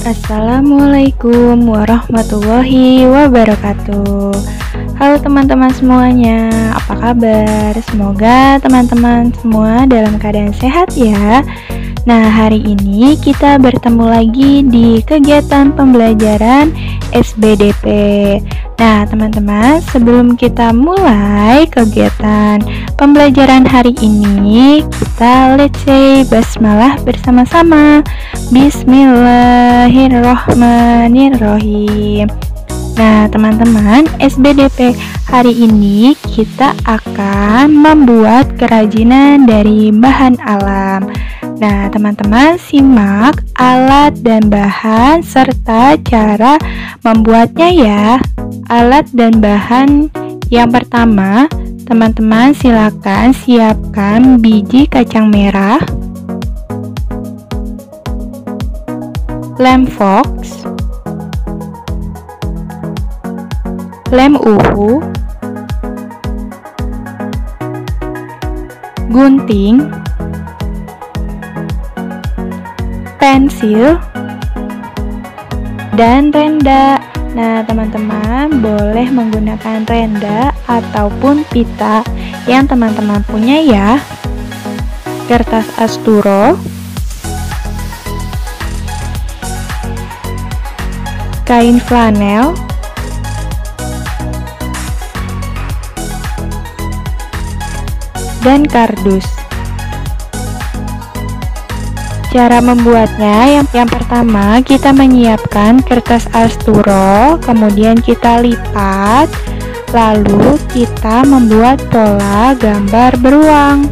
Assalamualaikum warahmatullahi wabarakatuh Halo teman-teman semuanya, apa kabar? Semoga teman-teman semua dalam keadaan sehat ya Nah hari ini kita bertemu lagi di kegiatan pembelajaran SBDP Nah teman-teman sebelum kita mulai kegiatan pembelajaran hari ini Kita let's say basmalah bersama-sama. Bismillahirrohmanirrohim. Nah teman-teman SBDP hari ini kita akan membuat kerajinan dari bahan alam Nah, teman-teman simak alat dan bahan serta cara membuatnya ya. Alat dan bahan yang pertama, teman-teman silakan siapkan biji kacang merah, lem fox, lem uhu, gunting, pensil, dan renda. Nah, teman-teman boleh menggunakan renda ataupun pita yang teman-teman punya ya. Kertas asturo, kain flanel, dan kardus. Cara membuatnya yang, yang pertama kita menyiapkan kertas asturo, kemudian kita lipat, lalu kita membuat pola gambar beruang.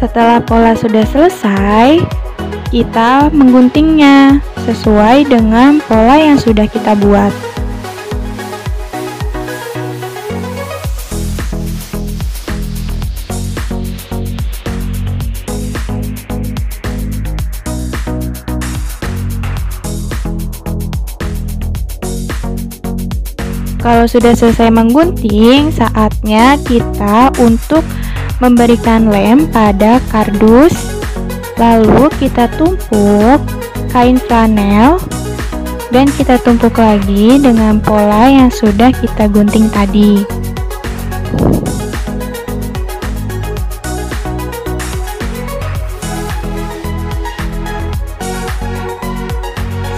Setelah pola sudah selesai, kita mengguntingnya sesuai dengan pola yang sudah kita buat. Kalau sudah selesai menggunting, saatnya kita untuk memberikan lem pada kardus. Lalu kita tumpuk kain flanel. Dan kita tumpuk lagi dengan pola yang sudah kita gunting tadi.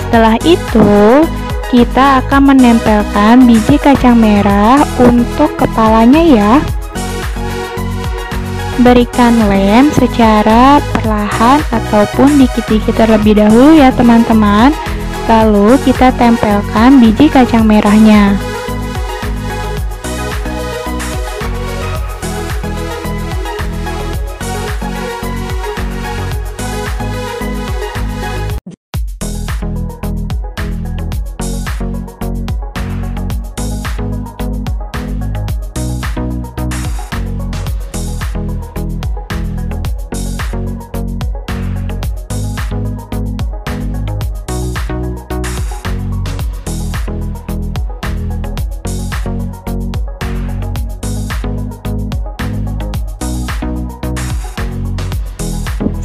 Setelah itu kita akan menempelkan biji kacang merah untuk kepalanya ya Berikan lem secara perlahan ataupun dikit-dikit terlebih dahulu ya teman-teman. Lalu kita tempelkan biji kacang merahnya.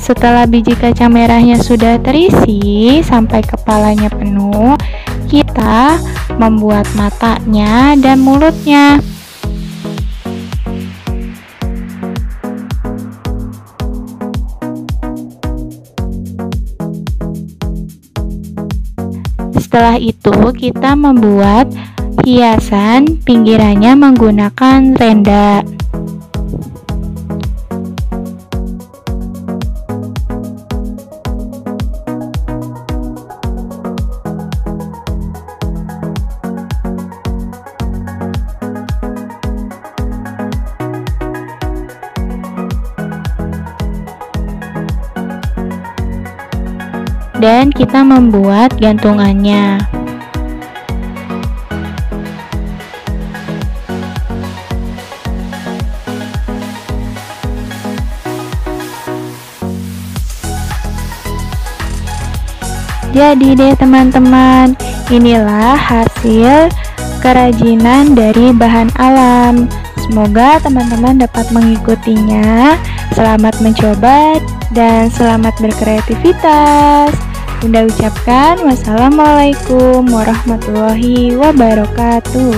Setelah biji kacang merahnya sudah terisi sampai kepalanya penuh, kita membuat matanya dan mulutnya. Setelah itu, kita membuat hiasan pinggirannya menggunakan renda. Dan kita membuat gantungannya. Jadi deh teman-teman, inilah hasil kerajinan dari bahan alam. Semoga teman-teman dapat mengikutinya. Selamat mencoba dan selamat berkreativitas. Bunda ucapkan wassalamualaikum warahmatullahi wabarakatuh.